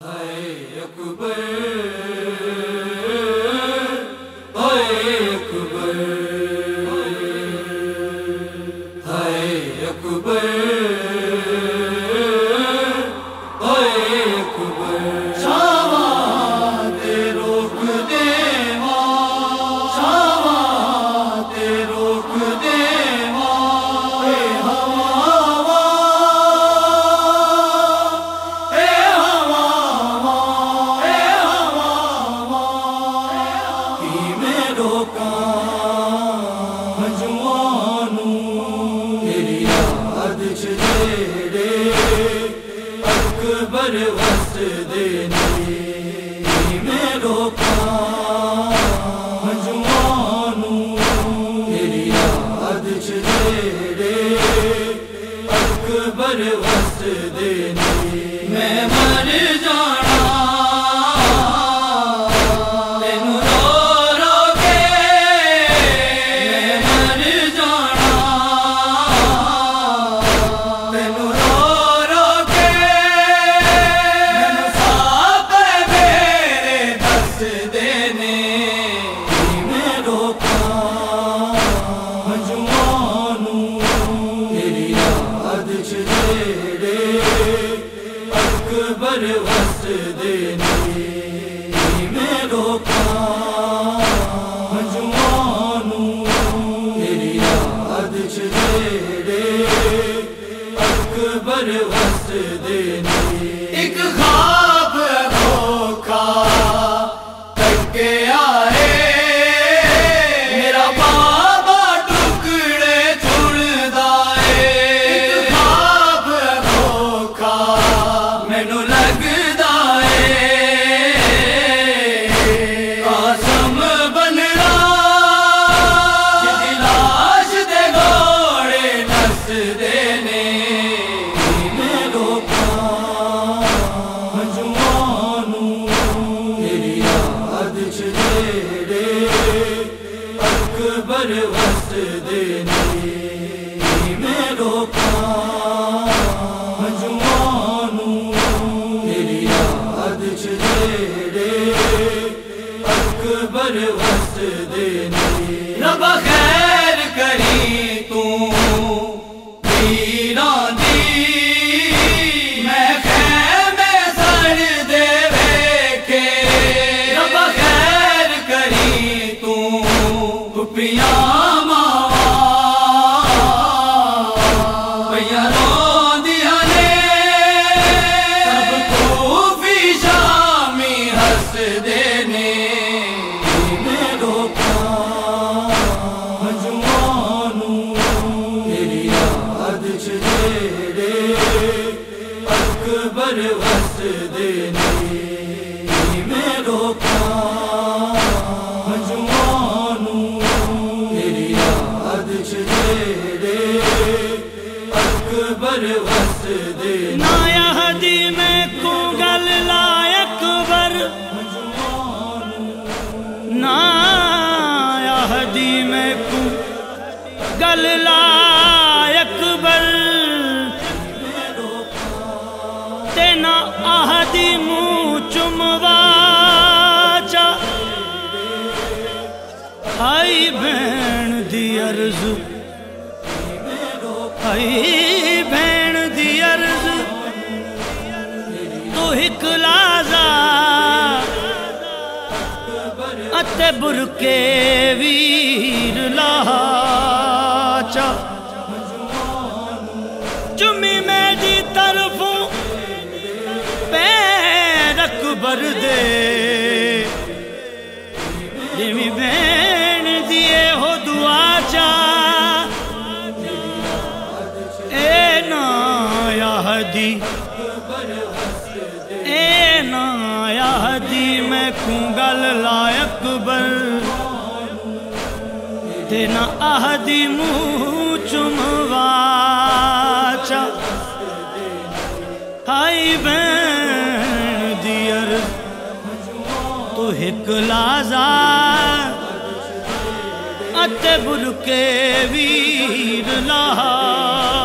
Thầy اکبر اکبر وس دینی میں روکا اکبر وس دینی ایک خواب دھوکا مینو لگ دائے قاسم بن لاش دے گوڑے نس دینے۔ یاد اکبر وس اکبر وس دینی رب خیر کری تو پیران دی میں خیمے سر دے ویکھے رب خیر کری تو پپیاں چھڑے اکبر وس دینی نایا ہدی میں کو گل لائق بر۔ نایا ہدی میں کو گل لائق بر۔ تینا آہدی منہ چموا چا۔ آئی بین دی عرض اتے برکے ویر لاچا چمی میری طرفوں پیر اکبر دے۔ دیوی بین دیے ہو دعا چا۔ اے نا یا ہدی یا ہدی میں کوں گل لائق بر تینا آہدی منہ چموا چا ہائی بین دیئر تو ہک لازا اتے برکے ویر لاچا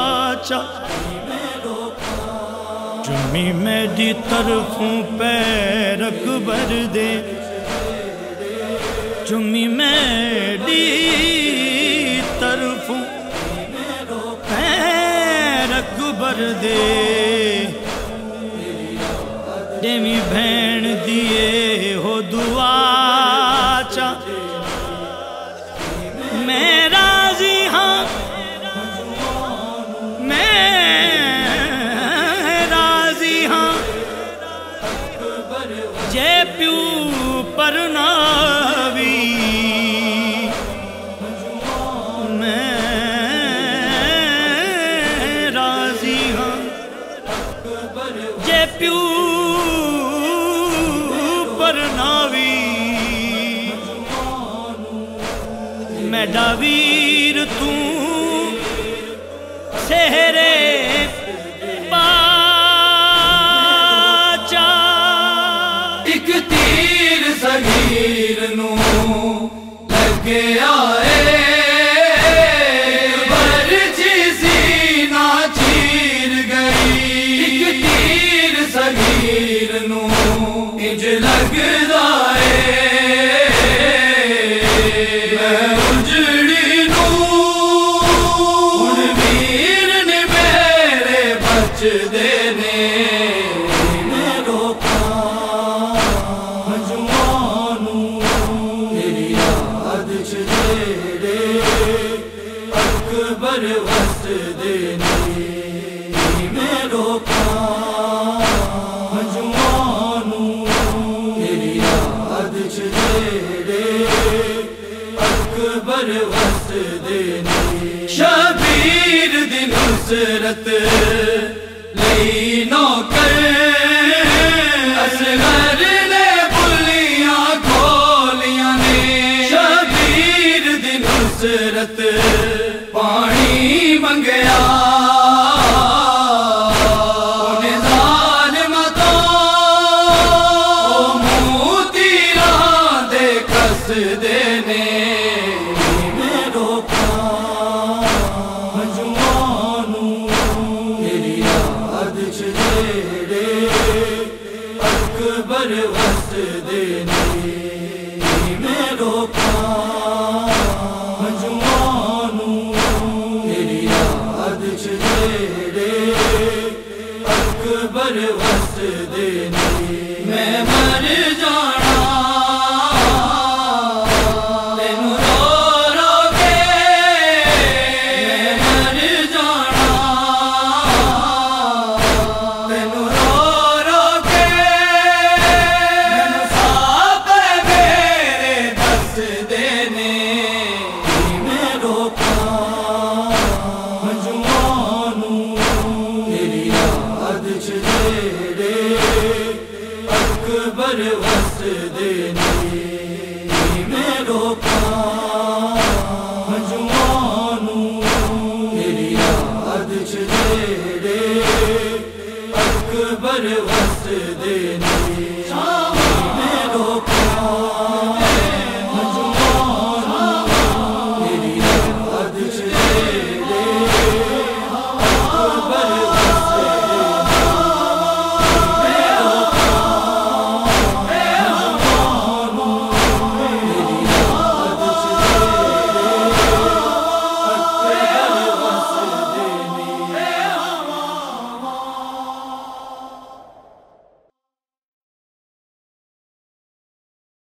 شامی میں دی طرفوں پیر اکبر دے۔ چمی میڈی جی دی طرفوں پیر اکبر دے۔ پرنا بھی میں راضی ہوں جے پیو پرنا بھی میں ڈاویر توں۔ سہرے سگیر نو انج لگ دا مروت دینی شبیر دن حسرت لئی نو اصغر نے بلیاں کھولیاں نے، شبیر دن حسرت پانی منگیا۔ One. پروس دے